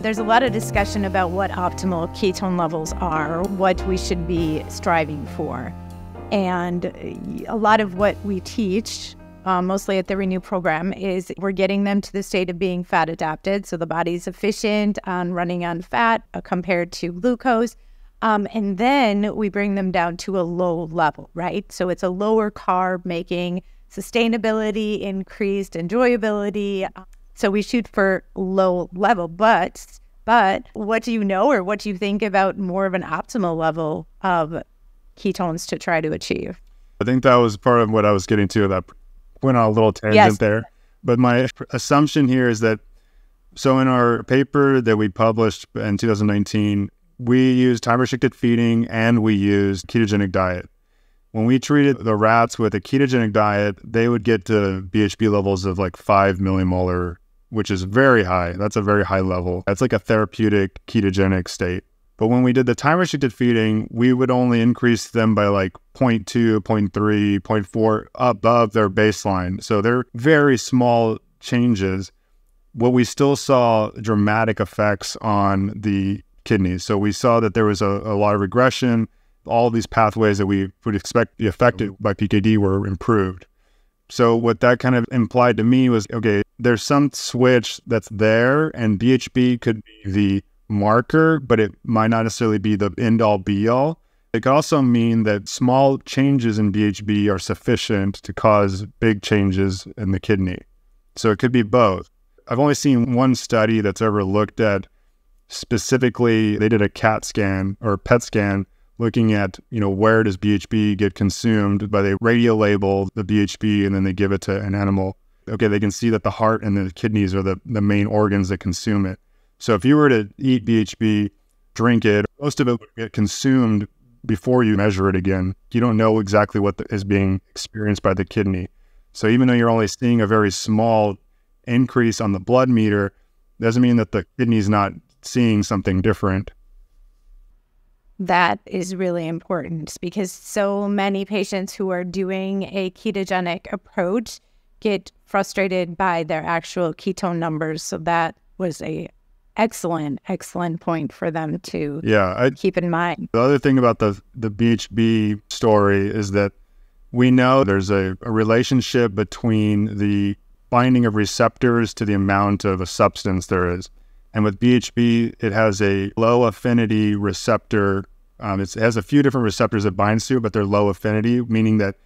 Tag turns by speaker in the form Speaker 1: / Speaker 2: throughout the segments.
Speaker 1: There's a lot of discussion about what optimal ketone levels are, what we should be striving for. And a lot of what we teach, um, mostly at the Renew program, is we're getting them to the state of being fat adapted. So the body's efficient on running on fat uh, compared to glucose. Um, and then we bring them down to a low level, right? So it's a lower carb making sustainability, increased enjoyability. So we shoot for low level, but but what do you know or what do you think about more of an optimal level of ketones to try to achieve?
Speaker 2: I think that was part of what I was getting to. That went on a little tangent yes. there. But my assumption here is that so in our paper that we published in 2019, we used time restricted feeding and we used ketogenic diet. When we treated the rats with a ketogenic diet, they would get to BHB levels of like five millimolar, which is very high. That's a very high level. That's like a therapeutic ketogenic state. But when we did the time restricted feeding, we would only increase them by like 0.2, 0.3, 0.4 above their baseline. So they're very small changes. What we still saw dramatic effects on the kidneys. So we saw that there was a, a lot of regression. All these pathways that we would expect to be affected by PKD were improved. So what that kind of implied to me was okay, there's some switch that's there, and BHB could be the marker, but it might not necessarily be the end all be all. It could also mean that small changes in BHB are sufficient to cause big changes in the kidney. So it could be both. I've only seen one study that's ever looked at specifically they did a cat scan or PET scan looking at you know where does BHB get consumed but they radio label the BHB and then they give it to an animal. Okay they can see that the heart and the kidneys are the, the main organs that consume it. So if you were to eat BHB drink it most of it would get consumed before you measure it again. You don't know exactly what the, is being experienced by the kidney. So even though you're only seeing a very small increase on the blood meter doesn't mean that the kidney's not seeing something different.
Speaker 1: That is really important because so many patients who are doing a ketogenic approach get frustrated by their actual ketone numbers. So that was a excellent, excellent point for them to
Speaker 2: yeah
Speaker 1: I, keep in mind.
Speaker 2: The other thing about the the BHB story is that we know there's a, a relationship between the binding of receptors to the amount of a substance there is. And with BHB, it has a low affinity receptor. Um, it has a few different receptors it binds to, but they're low affinity, meaning that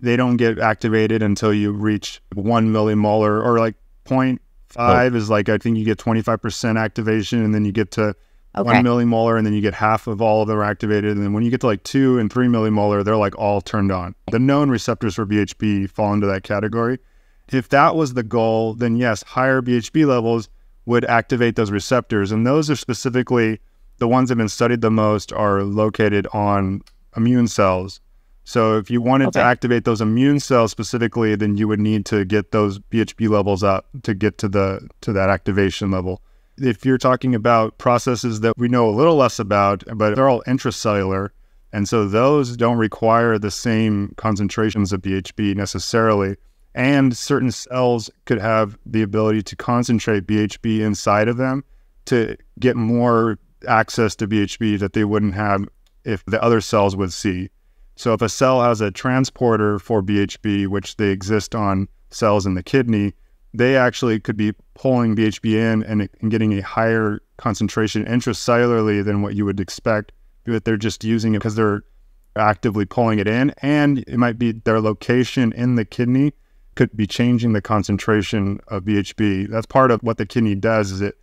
Speaker 2: they don't get activated until you reach one millimolar or like 0.5 oh. is like, I think you get 25% activation and then you get to okay. one millimolar and then you get half of all of them activated. And then when you get to like two and three millimolar, they're like all turned on. The known receptors for BHB fall into that category. If that was the goal, then yes, higher BHB levels would activate those receptors. And those are specifically the ones that have been studied the most are located on immune cells. So if you wanted okay. to activate those immune cells specifically, then you would need to get those BHB levels up to get to the to that activation level. If you're talking about processes that we know a little less about, but they're all intracellular, and so those don't require the same concentrations of BHB necessarily and certain cells could have the ability to concentrate BHB inside of them to get more access to BHB that they wouldn't have if the other cells would see. So if a cell has a transporter for BHB, which they exist on cells in the kidney, they actually could be pulling BHB in and, getting a higher concentration intracellularly than what you would expect, but they're just using it because they're actively pulling it in, and it might be their location in the kidney could be changing the concentration of BHB. That's part of what the kidney does is it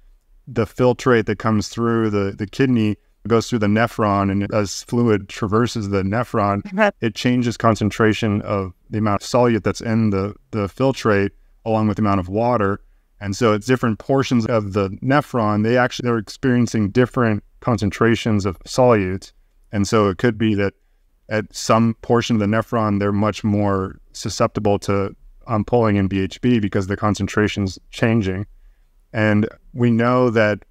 Speaker 2: the filtrate that comes through the, the kidney goes through the nephron and as fluid traverses the nephron, mm-hmm. it changes concentration of the amount of solute that's in the, the filtrate along with the amount of water. And so it's different portions of the nephron, they actually they're experiencing different concentrations of solutes. And so it could be that at some portion of the nephron, they're much more susceptible to um, pulling in BHB because the concentration's changing. And we know that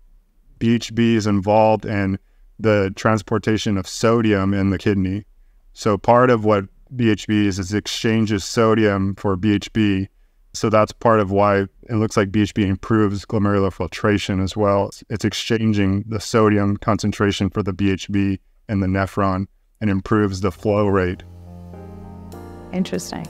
Speaker 2: BHB is involved in the transportation of sodium in the kidney. So part of what BHB is is exchanges sodium for BHB. So that's part of why it looks like BHB improves glomerular filtration as well. It's exchanging the sodium concentration for the BHB and the nephron and improves the flow rate.
Speaker 1: Interesting.